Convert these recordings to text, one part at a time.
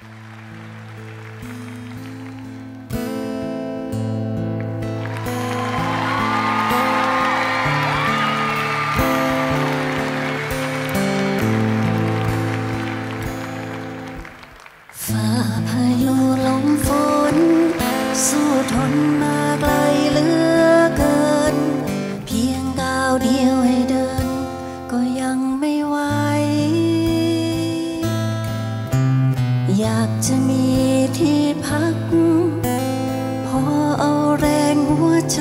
ฝ่าพายุลมฝน สู้ทนมาไกลเหลือ อยากจะมีที่พัก พอเอาแรงหัวใจ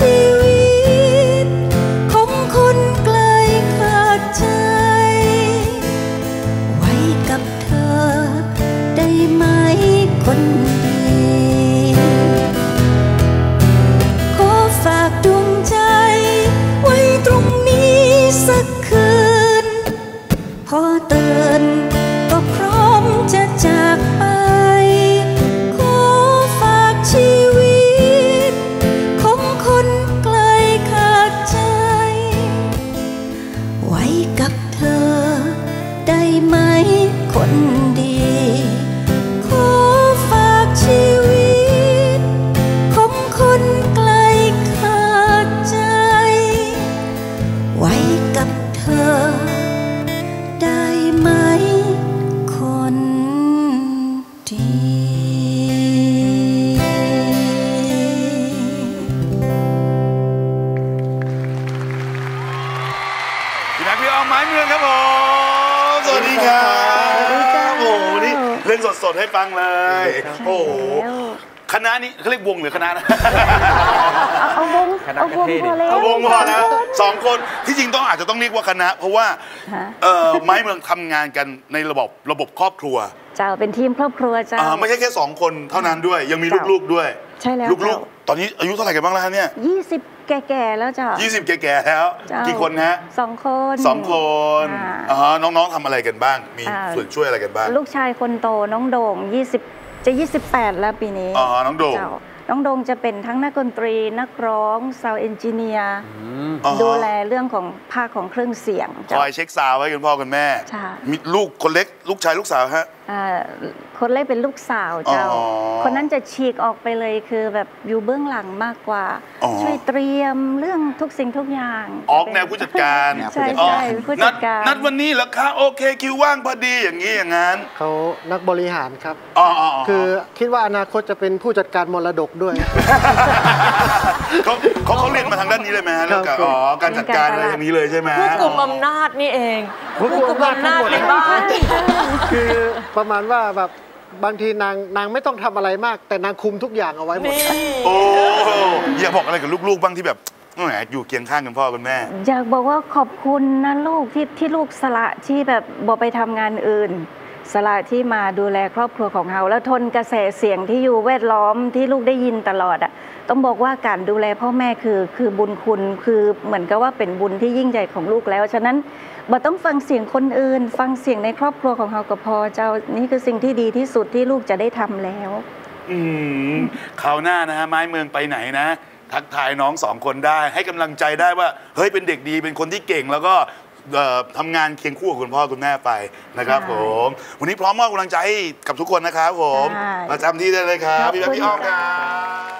ชีวิต ของคนไกลขาดใจ ไว้กับเธอได้ไหมคนดี กับเธอ ได้ไหมคนดีพี่นัทพี่ออมไม้เมืองครับผม สวัสดีครับสวัสดีจ้าโอ้โหนี่เล่นสดๆให้ฟังเลย โอ้โห คณะนี้เขาเรียกวงหรือคณะนะเอาวงเอาวงพอแล้วเอาวงพอนะสองคนที่จริงต้องอาจจะต้องเรียกว่าคณะ เพราะว่าฮะเอ่อไม้เมืองทำงานกันในระบบระบบครอบครัวเจ้าเป็นทีมครอบครัวเจ้าอ่าไม่ใช่แค่สองคนเท่านั้นด้วย ยังมีเจ้าลูกๆด้วย ใช่แล้วลูเจ้ากๆ ตอนนี้อายุเท่าไหร่กันบ้างแล้วฮะเนี่ยยี่สิบแก่ๆแล้วเจ้ายี่สิบแก่ๆแล้วเจ้ากี่คนฮะสองคนสองคนอ่าอ่าฮะน้องๆทำอะไรกันบ้าง มีอ่าส่วนช่วยอะไรกันบ้าง ลูกชายคนโตน้องโด่ง20 จะ 28 แล้วปีนี้อ๋อน้องโด่งเจ้าน้องโด่งจะเป็นทั้งนักดนตรีนักร้อง sound engineer อ๋อฮะดูแลเรื่องของภาคของเครื่องเสียงคเจ้าอย check sound ไว้คุณพ่อคุณแม่ใช่มีลูกคนเล็ก ลูกชายลูกสาวฮะอ่า คนเล็กเป็นลูกสาวเจ้าอ๋อคนนั้นจะฉีกออกไปเลยคือแบบอยู่เบื้องหลังมากกว่าอ๋อช่วยเตรียมเรื่องทุกสิ่งทุกอย่าง ออกแนวผู้จัดการใช่อ๋อใช่ผู้จัดการนัดนัดวันนี้เหรอคะโอเคคิวว่างพอดีอย่างนี้อย่างนั้นเขานักบริหารครับอ๋ออ๋ออ๋อคือคิดว่าอนาคตจะเป็นผู้จัดการมรดกด้วยเขาเขาเขาเรียนมาทางด้านนี้เลยไหมฮะเรื่องการครับอ๋อการจัดการอะไรอย่างนี้เลยใช่ไหมผู้กลุ่มอำนาจนี่เองผู้ผู้กกลุ่ลุ่มมอำอำนานาจจในบ้านคือประมาณว่าแบบบางทีนางนางไม่ต้องทำอะไรมาก แต่นางคุมทุกอย่างเอาไว้หมดนี่โอ้อยากบอกอะไรกับลูกๆบ้างที่แบบแหมอยู่เคียงข้างคุณพ่อคุณแม่ อยากบอกว่าขอบคุณนะลูกที่ที่ลูกสละที่แบบบอกไปทำงานอื่น สละที่มาดูแลครอบครัวของเราแล้วทนกระแสเสียงที่อยู่แวดล้อมที่ลูกได้ยินตลอดอะ ต้องบอกว่าการดูแลพ่อแม่คือคือบุญคุณคือเหมือนกับว่าเป็นบุญที่ยิ่งใหญ่ของลูกแล้ว ฉะนั้นบ่ต้องฟังเสียงคนอื่น ฟังเสียงในครอบครัวของเราก็พอเจ้านี่คือสิ่งที่ดีที่สุดที่ลูกจะได้ทำแล้ว อืมคราวหน้านะฮะไม้เมืองไปไหนนะ ทักทายน้องสองคนได้ ให้กำลังใจได้ว่า เฮ้ยเป็นเด็กดีเป็นคนที่เก่งแล้วก็เอ่อทำงานเคียงคู่กับคุณพ่อคุณแม่ไปนะครับใช่ผม วันนี้พร้อมมอบกำลังใจให้กับทุกคนนะครับผมใช่ประจำที่ได้เลยครับขอบพี่คุณแบ๊พี่อ้อมคค่ะรับ